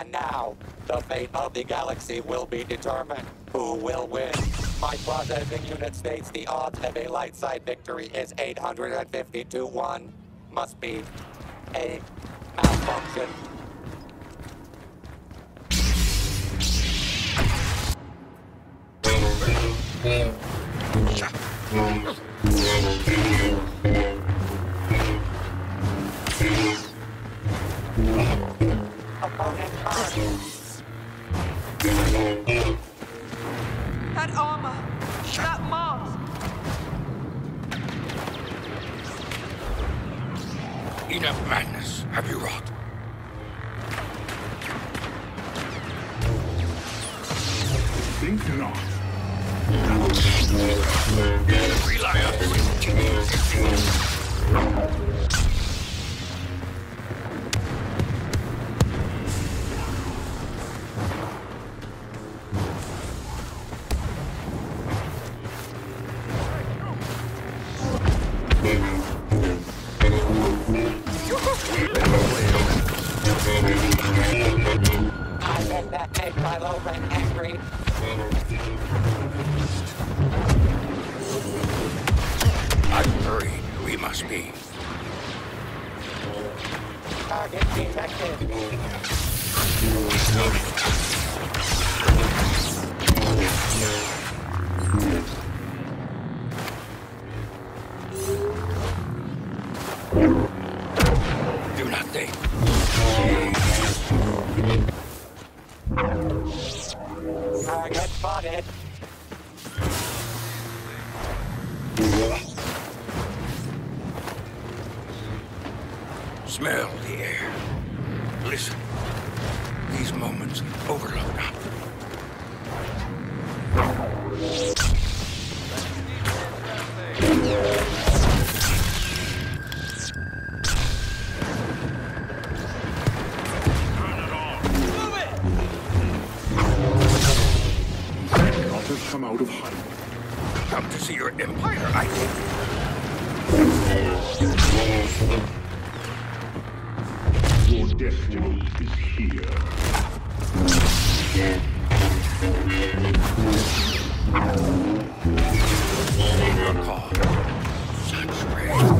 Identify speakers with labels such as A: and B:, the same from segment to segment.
A: And now, the fate of the galaxy will be determined. Who will win? My processing unit states the odds of a light side victory is 850 to 1. Must be a malfunction. Opponent
B: That armor, that mask.
C: Enough madness have you wrought.
D: Think not.
C: Rely on
A: that made Kylo Ren angry.
C: I'm hurried. We must be.
A: Target detected.
C: Smell the air. Listen. These moments overlook not.
D: Come out of hiding.
C: Come to see your empire, I think.
D: Your destiny is here.
C: Your call. Such grace.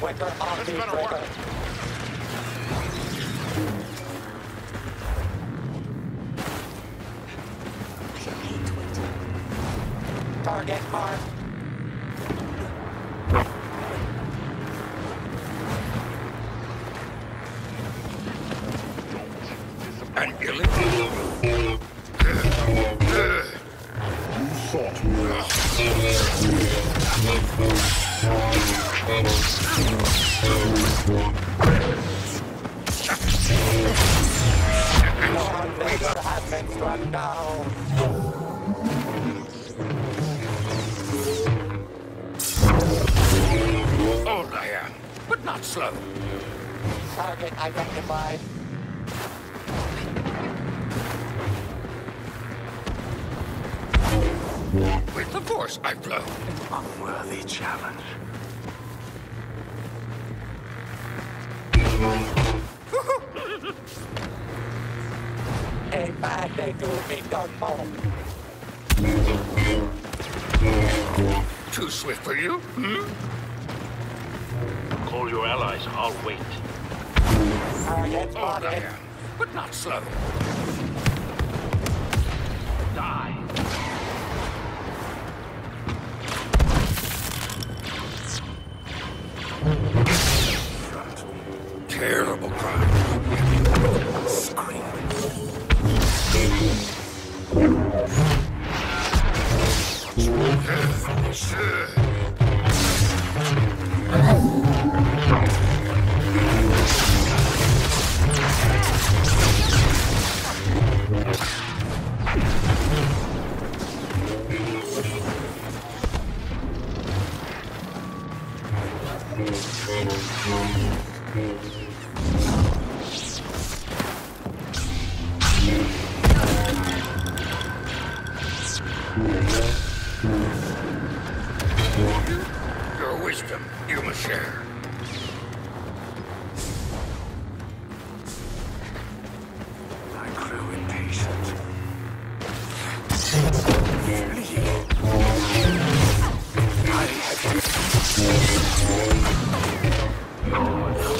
A: go to the quicker on the trigger. Target mark.
C: An illusion.
D: You sought me.
A: Lord Vader has been struck down.
C: Old I am, but not slow.
A: Target identified.
C: With the force I flow.
E: Unworthy challenge.
A: A bad day to be Darth Maul.
C: Too swift for you? Hmm?
E: Call your allies I'll wait.
A: Target
C: Oh,
A: spotted.
C: But not slow. Your wisdom, you must share.
E: I grew impatient.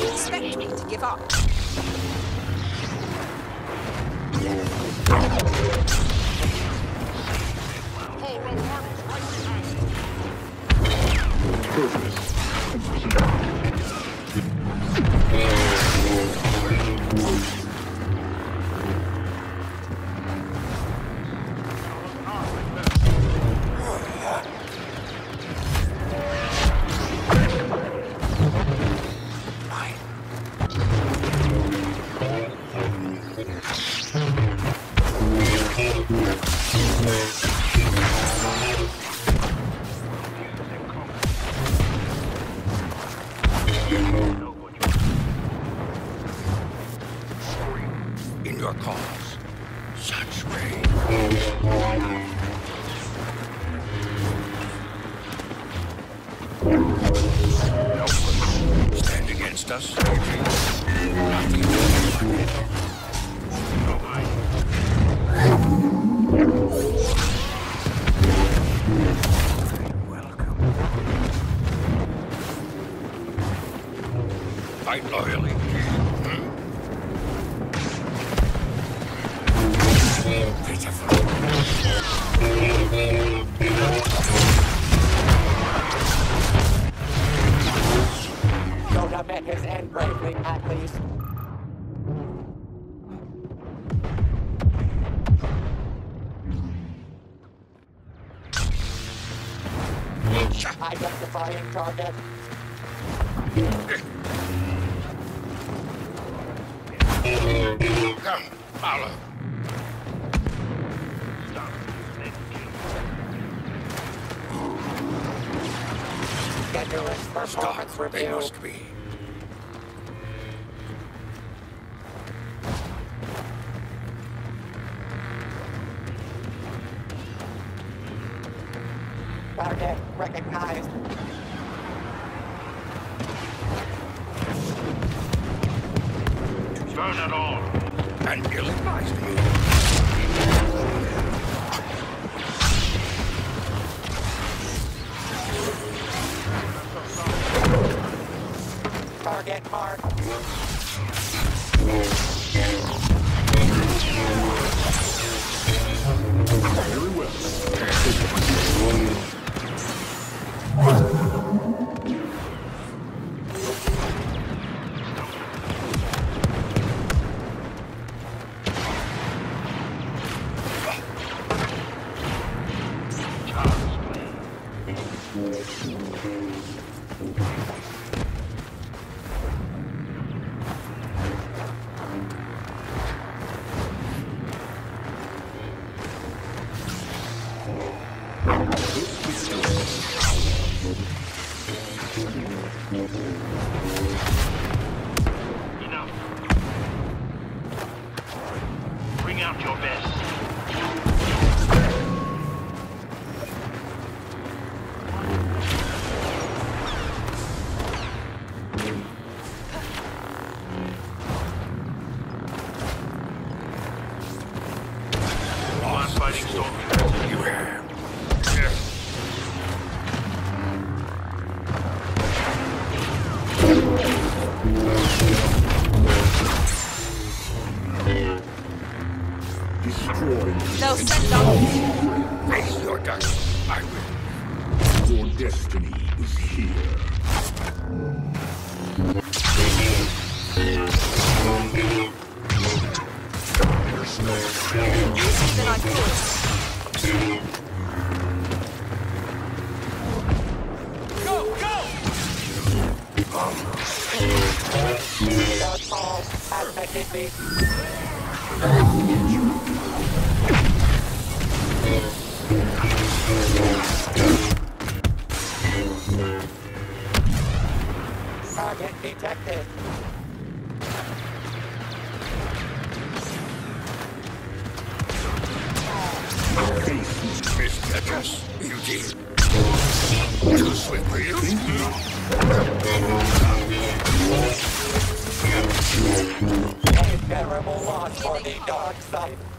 B: You expect me to give up?
A: At. Identifying target.
C: Come, follow.
A: Schedulist performance
C: Stop. They
A: review.
C: must be.
A: Target recognized.
E: Burn it all.
C: And ill-advised move.
A: Target marked.
D: Very well.
E: Child's
D: is here.
B: Easier than I thought.
A: Darth Maul has taken me. Target detected.
C: Misjudge us, Eugene. Too you.
A: A terrible loss for the dark side.